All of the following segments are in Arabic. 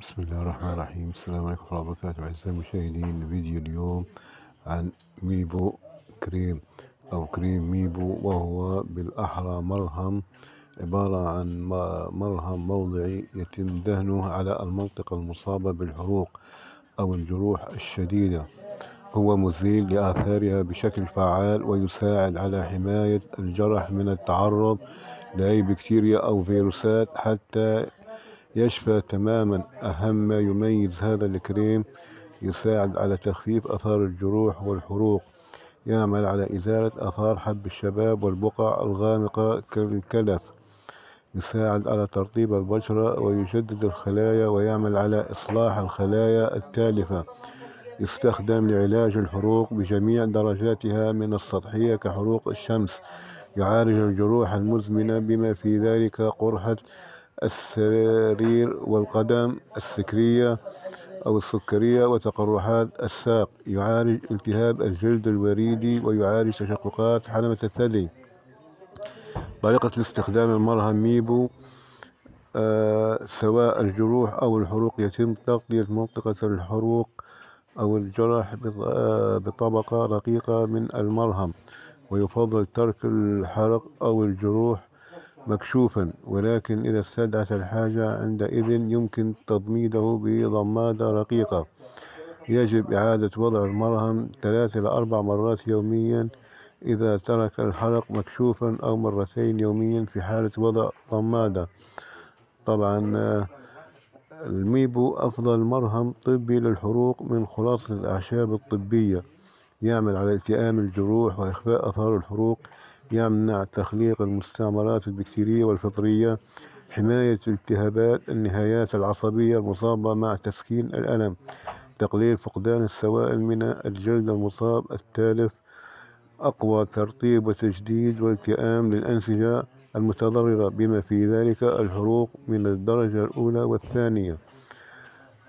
بسم الله الرحمن الرحيم السلام عليكم ورحمة الله وبركاته أعزائي المشاهدين فيديو اليوم عن ميبو كريم أو كريم ميبو وهو بالأحرى مرهم عبارة عن مرهم موضعي يتم دهنه على المنطقة المصابة بالحروق أو الجروح الشديدة هو مزيل لآثارها بشكل فعال ويساعد على حماية الجرح من التعرض لأي بكتيريا أو فيروسات حتى يشفى تماما. أهم ما يميز هذا الكريم يساعد على تخفيف أثار الجروح والحروق. يعمل على إزالة آثار حب الشباب والبقع الغامقة كالكلف. يساعد على ترطيب البشرة ويجدد الخلايا ويعمل على إصلاح الخلايا التالفة. يستخدم لعلاج الحروق بجميع درجاتها من السطحية كحروق الشمس. يعالج الجروح المزمنة بما في ذلك قرحة السرير والقدم السكرية أو السكرية وتقرحات الساق. يعالج التهاب الجلد الوريدي ويعالج تشققات حلمة الثدي. طريقة الاستخدام المرهم ميبو آه سواء الجروح أو الحروق يتم تغطية منطقة الحروق أو الجرح آه، بطبقة رقيقة من المرهم ويفضل ترك الحرق أو الجروح مكشوفا ولكن إذا استدعت الحاجة عندئذ يمكن تضميده بضمادة رقيقة. يجب إعادة وضع المرهم ثلاث إلى أربع مرات يوميا إذا ترك الحلق مكشوفا أو مرتين يوميا في حالة وضع ضمادة. طبعا الميبو أفضل مرهم طبي للحروق من خلاصة الأعشاب الطبية. يعمل على التئام الجروح وإخفاء أثار الحروق يمنع تخليق المستعمرات البكتيرية والفطرية حماية التهابات النهايات العصبية المصابة مع تسكين الألم تقليل فقدان السوائل من الجلد المصاب التالف أقوى ترطيب وتجديد والتئام للأنسجة المتضررة بما في ذلك الحروق من الدرجة الأولى والثانية.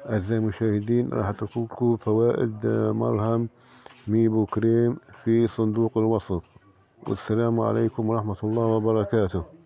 أعزائي المشاهدين راح أترككم فوائد مرهم. ميبو كريم في صندوق الوصف. والسلام عليكم ورحمة الله وبركاته.